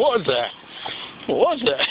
What was that? What was that?